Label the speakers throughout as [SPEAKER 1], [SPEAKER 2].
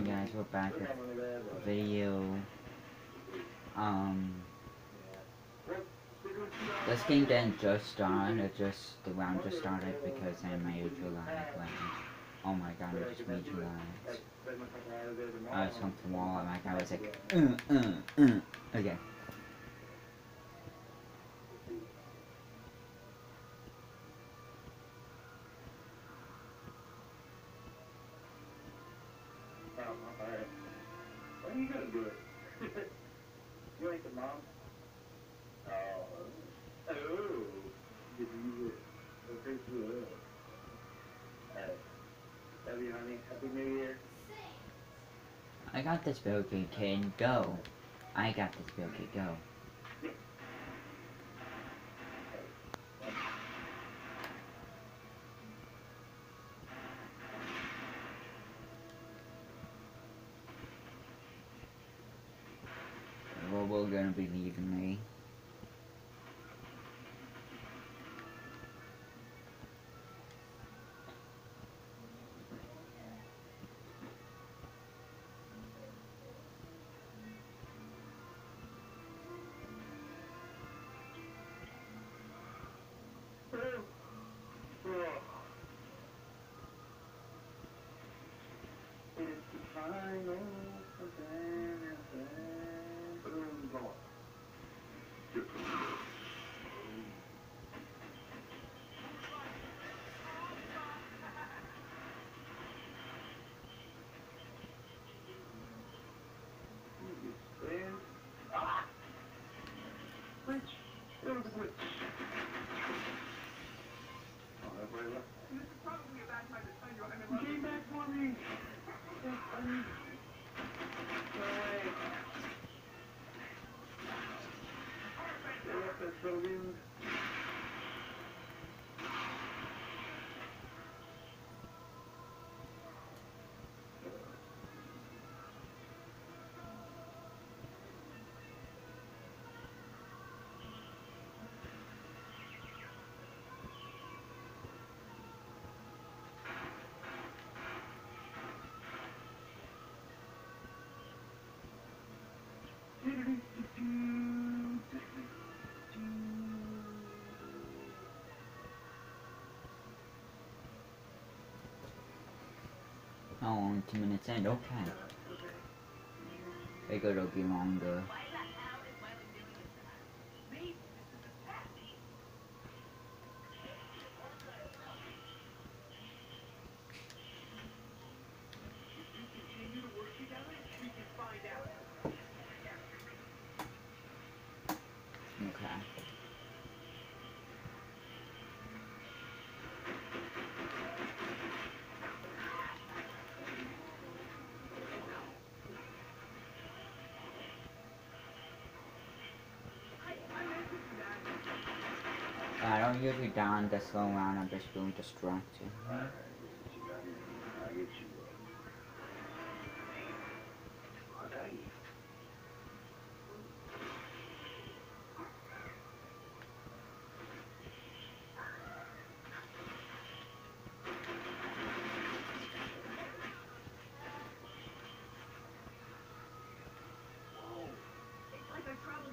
[SPEAKER 1] Alright guys, we're back with video. Um, this game didn't just start, it just, the round just started because I usual lag went. Oh my god, I just made you lag. I was on the wall and my guy was like, uh, uh, uh. Okay.
[SPEAKER 2] Happy New Year.
[SPEAKER 1] I got this Bill kid, go. I got this Bill kid, go. Robo gonna be leaving me.
[SPEAKER 2] It's the Oh,
[SPEAKER 1] only two minutes in, okay. Figured it'll be longer. Okay. I don't usually down this slow round, I'm just being distracted.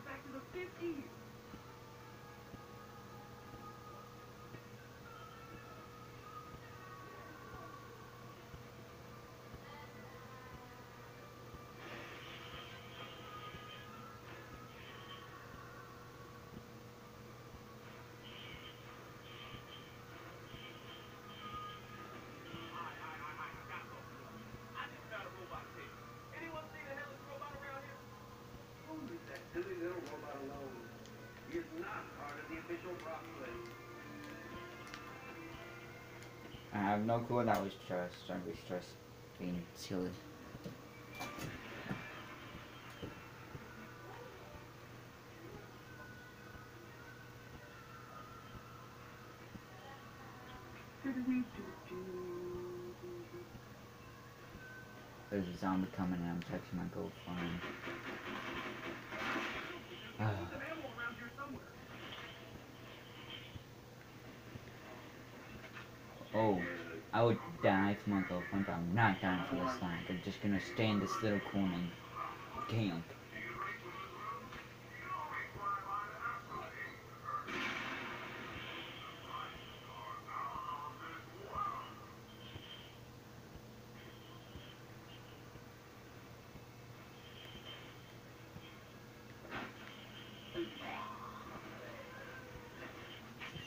[SPEAKER 3] Back to the 50s.
[SPEAKER 1] I have no clue that was just, I was just being silly. There's a zombie coming and I'm texting my girlfriend. I would die for my girlfriend, but I'm not dying for this lag. I'm just gonna stay in this little corner and camp.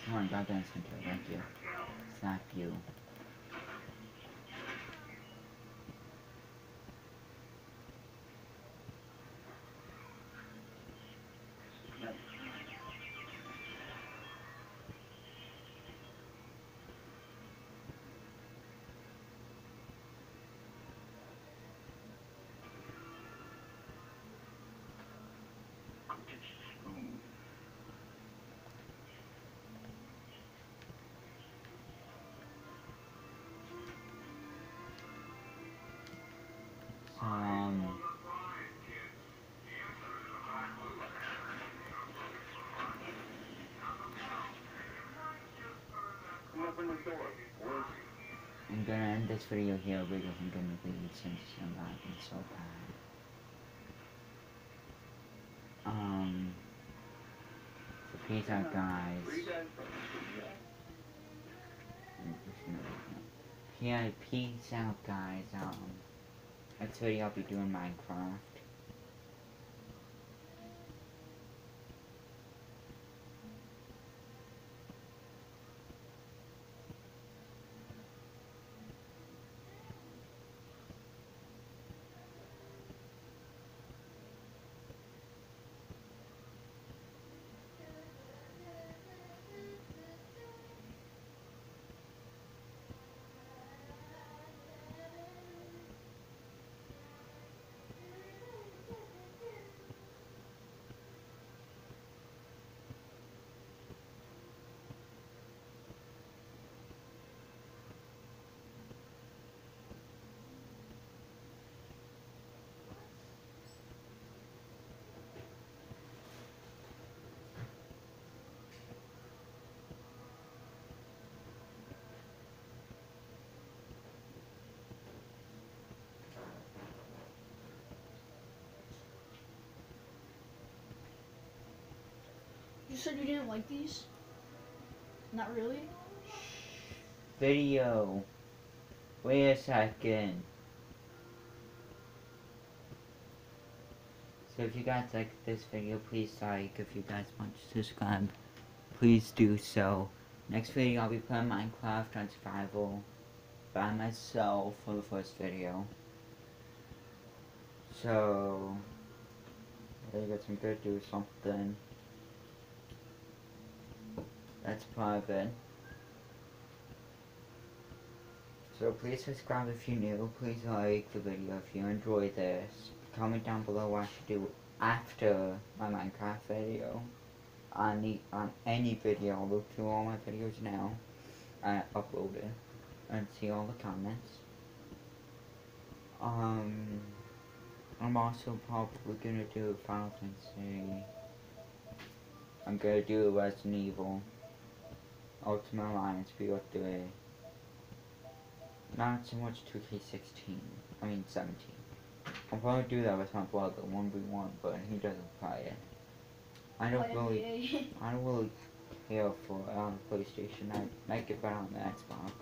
[SPEAKER 1] Come on, goddamn center, thank you. Slap you. Um, I'm gonna end this video here because I'm gonna leave since I'm lagging so bad. Um, so peace out guys Yeah, peace out guys. Um, next video I'll be doing Minecraft.
[SPEAKER 4] Said you didn't like these? Not really?
[SPEAKER 1] Video. Wait a second. So if you guys like this video, please like. If you guys want to subscribe, please do so. Next video, I'll be playing Minecraft on survival by myself for the first video. So, I guess I'm gonna do something that's private. So please subscribe if you're new. Please like the video if you enjoy this. Comment down below what I should do after my Minecraft video. On the on any video, I'll look through all my videos now. I uploaded and see all the comments. Um, I'm also probably gonna do Final Fantasy. I'm gonna do Resident Evil. Ultimate Alliance we BO3. Not so much 2K16. I mean 17. I'll probably do that with my brother 1v1, but he doesn't play it. I don't really. I don't really care for it on the PlayStation. I make it better on the Xbox.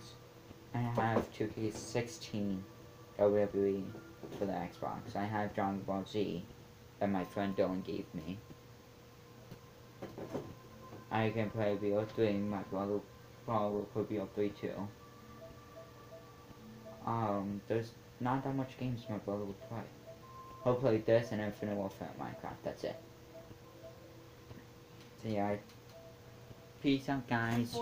[SPEAKER 1] I have 2K16 WWE for the Xbox. I have Dragon Ball Z that my friend Dylan gave me. I can play BO3, my brother probably will play BO3 too. Um, there's not that much games my brother would play. He'll play this and Infinite Warfare Minecraft, that's it. So yeah, peace out guys.